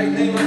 هاي دايما